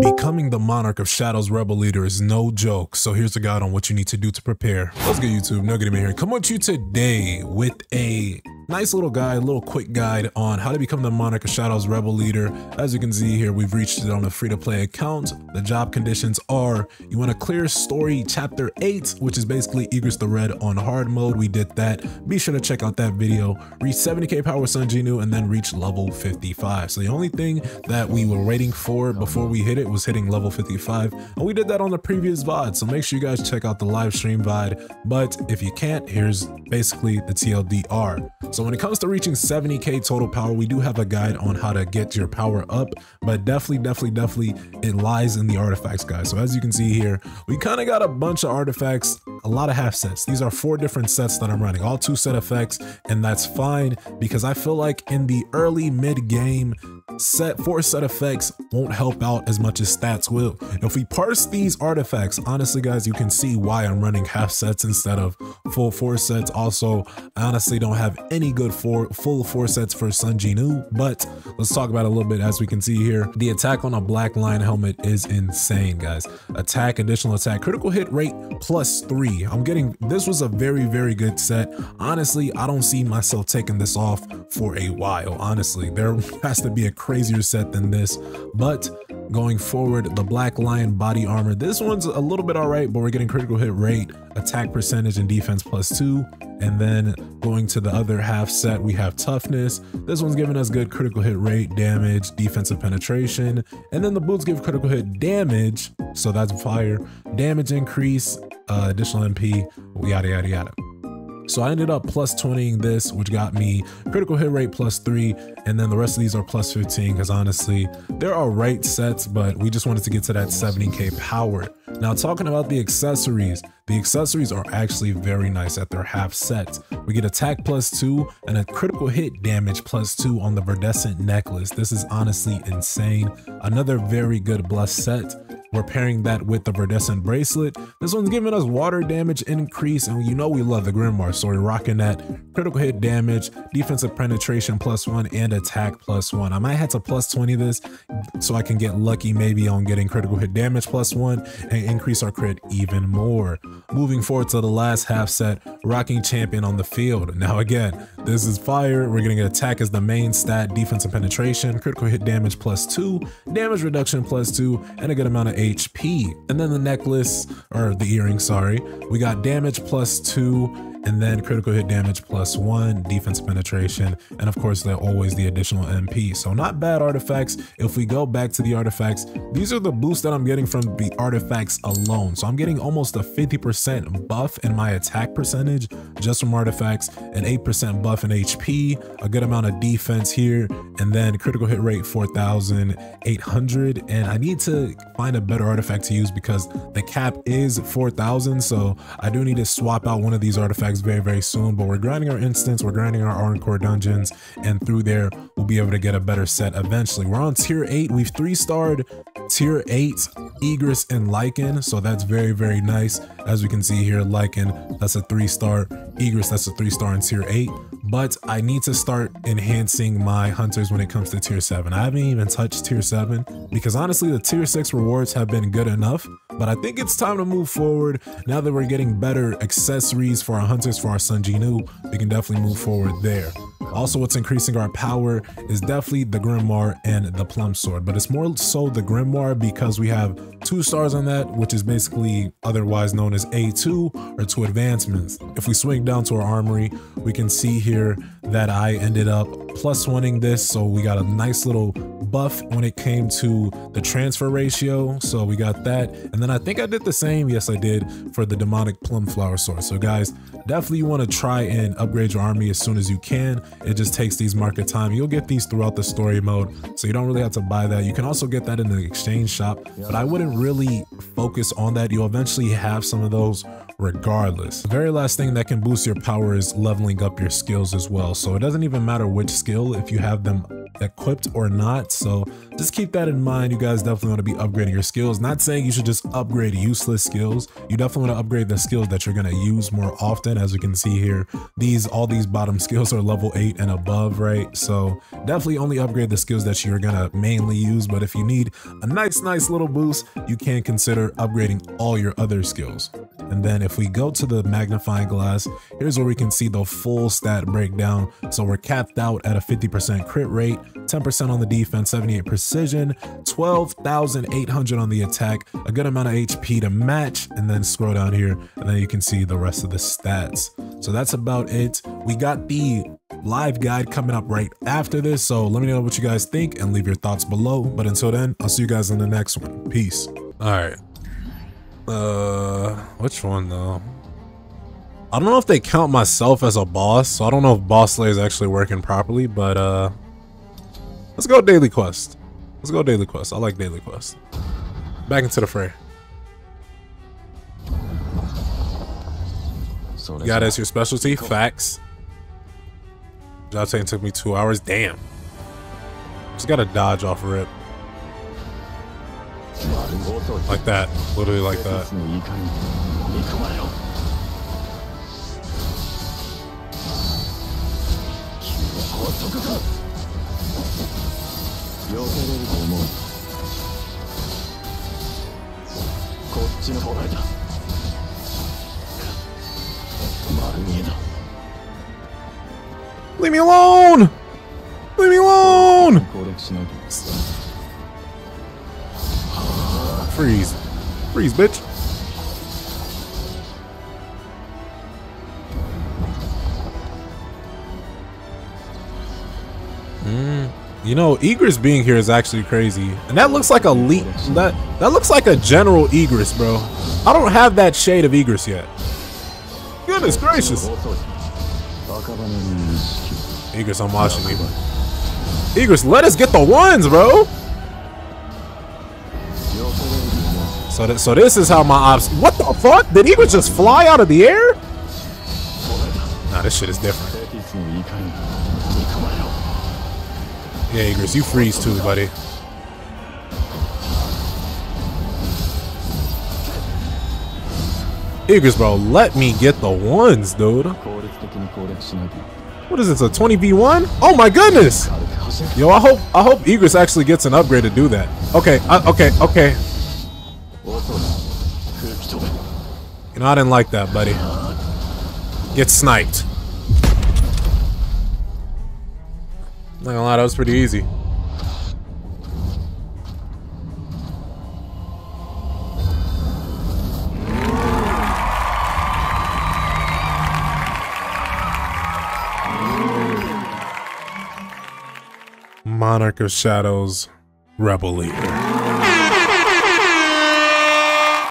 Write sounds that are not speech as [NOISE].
Becoming the monarch of Shadows Rebel Leader is no joke, so here's a guide on what you need to do to prepare. Let's get YouTube, Nugget here. Come on to you today with a Nice little guide, little quick guide on how to become the Monarch of Shadows Rebel Leader. As you can see here, we've reached it on a free-to-play account. The job conditions are, you want to clear story chapter 8, which is basically Igris the Red on hard mode. We did that. Be sure to check out that video. Reach 70k power Sung Jinwoo and then reach level 55. So the only thing that we were waiting for before we hit it was hitting level 55. And we did that on the previous VOD. So make sure you guys check out the live stream VOD. But if you can't, here's basically the TLDR. So so when it comes to reaching 70k total power, we do have a guide on how to get your power up, but definitely, definitely, definitely it lies in the artifacts, guys. So as you can see here, we kind of got a bunch of artifacts, a lot of half sets. These are four different sets that I'm running, all two set effects, and that's fine because I feel like in the early mid game, set four set effects won't help out as much as stats will. If we parse these artifacts, honestly guys, you can see why I'm running half sets instead of full four sets. Also, I honestly don't have any good four, full four sets for Sung Jinwoo, but let's talk about a little bit as we can see here. The attack on a black lion helmet is insane, guys. Attack, additional attack, critical hit rate plus three. I'm getting, this was a very, very good set. Honestly, I don't see myself taking this off for a while. Honestly, there [LAUGHS] has to be a crazier set than this, but going forward, the Black Lion body armor. This one's a little bit all right, but we're getting critical hit rate, attack percentage, and defense plus two. And then going to the other half set, we have toughness. This one's giving us good critical hit rate, damage, defensive penetration. And then the boots give critical hit damage. So that's fire. Damage increase, uh, additional MP, yada, yada, yada. So I ended up plus 20ing this, which got me critical hit rate plus three. And then the rest of these are plus 15 because honestly, they're all right sets, but we just wanted to get to that 70k power. Now talking about the accessories, the accessories are actually very nice at their half set. We get attack plus two and a critical hit damage plus two on the Verdescent necklace. This is honestly insane. Another very good blessed set. We're pairing that with the Verdescent bracelet. This one's giving us water damage increase, and you know we love the Grimoire, so we're rocking that critical hit damage, defensive penetration plus one, and attack plus one. I might have to plus 20 this so I can get lucky maybe on getting critical hit damage plus one and increase our crit even more. Moving forward to the last half set, rocking champion on the field. Now again, this is fire. We're getting attack as the main stat, defensive penetration, critical hit damage plus two, damage reduction plus two, and a good amount of HP. And then the necklace, or the earring, sorry, we got damage plus two, and then critical hit damage plus one, defense penetration, and of course, they're always the additional MP. So not bad artifacts. If we go back to the artifacts, these are the boosts that I'm getting from the artifacts alone. So I'm getting almost a 50% buff in my attack percentage just from artifacts, an 8% buff in HP, a good amount of defense here, and then critical hit rate 4,800. And I need to find a better artifact to use because the cap is 4,000. So I do need to swap out one of these artifacts very, very soon. But we're grinding our instants, we're grinding our encore dungeons, and through there, we'll be able to get a better set eventually. We're on tier 8. We've 3-starred tier 8 Igris and Lycan, so that's very, very nice. As we can see here, Lycan, that's a 3-star. Igris, that's a 3-star in tier 8 but I need to start enhancing my hunters when it comes to tier 7. I haven't even touched tier 7 because honestly the tier 6 rewards have been good enough, but I think it's time to move forward. Now that we're getting better accessories for our hunters for our Sung Jinwoo, we can definitely move forward there. Also, what's increasing our power is definitely the Grimoire and the Plum Sword, but it's more so the Grimoire because we have two stars on that, which is basically otherwise known as A2 or two advancements. If we swing down to our armory, we can see here that I ended up plus oneing this, so we got a nice little buff when it came to the transfer ratio. So we got that. And then I think I did the same. Yes, I did for the demonic plum flower sword. So guys, definitely you want to try and upgrade your army as soon as you can. It just takes these market time. You'll get these throughout the story mode. So you don't really have to buy that. You can also get that in the exchange shop, but I wouldn't really focus on that. You'll eventually have some of those regardless. The very last thing that can boost your power is leveling up your skills as well. So it doesn't even matter which skill if you have them equipped or not. So just keep that in mind. You guys definitely want to be upgrading your skills. Not saying you should just upgrade useless skills. You definitely want to upgrade the skills that you're going to use more often. As you can see here, these all these bottom [LAUGHS] skills are level 8 and above, right? So definitely only upgrade the skills that you're going to mainly use. But if you need a nice, nice little boost, you can consider upgrading all your other skills. And then if we go to the magnifying glass, here's where we can see the full stat breakdown. So we're capped out at a 50% crit rate, 10% on the defense, 78 precision, 12,800 on the attack, a good amount of HP to match, and then scroll down here, and then you can see the rest of the stats. So that's about it. We got the live guide coming up right after this, so let me know what you guys think and leave your thoughts below. But until then, I'll see you guys in the next one. Peace. All right. Uh, which one though? I don't know if they count myself as a boss, so I don't know if Boss Slayer is actually working properly, but uh, let's go Daily Quest. Let's go Daily Quest. I like Daily Quest. Back into the fray. You got as your specialty? Facts. Job saying took me two hours. Damn. Just gotta dodge off rip. Like that. Literally like that. Leave me alone! Leave me alone! Freeze. Freeze, bitch. Mm. You know, Igris being here is actually crazy. And that looks like a leak. That that looks like a general Igris, bro. I don't have that shade of Igris yet. Goodness gracious. Igris, I'm watching you. Igris, let us get the ones, bro. So, th so this is how my ops. What the fuck? Did Igris just fly out of the air? Nah, this shit is different. Yeah, Igris, you freeze too, buddy. Igris, bro, let me get the ones, dude. What is this, a 20v1? Oh my goodness! Yo, I hope I hope Igris actually gets an upgrade to do that. Okay, okay, okay. You know, I didn't like that, buddy. Get sniped. Not gonna lie, that was pretty easy. Monarch of Shadows, Rebel Leader.